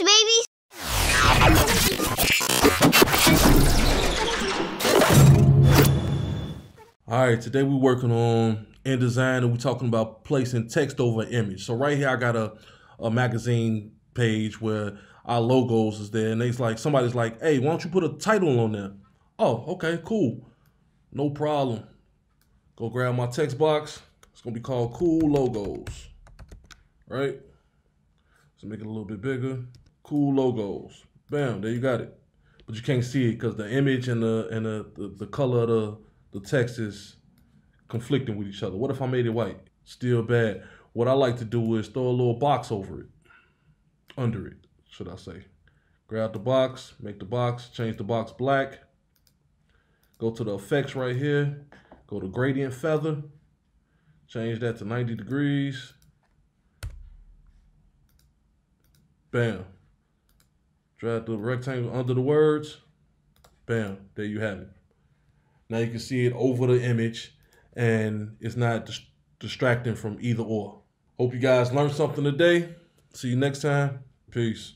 All right, today we're working on InDesign and we're talking about placing text over image. So right here I got a, a magazine page where our logos is there and it's like somebody's like, hey, why don't you put a title on there? Oh, okay, cool. No problem. Go grab my text box. It's gonna be called Cool Logos. Right? Let's make it a little bit bigger. Cool logos. Bam, there you got it. But you can't see it because the image and the and the, the, the color of the the text is conflicting with each other. What if I made it white? Still bad. What I like to do is throw a little box over it, under it, should I say. Grab the box, make the box, change the box black. Go to the effects right here. Go to gradient feather. Change that to 90 degrees. Bam. Drag the rectangle under the words. Bam. There you have it. Now you can see it over the image and it's not dis distracting from either or. Hope you guys learned something today. See you next time. Peace.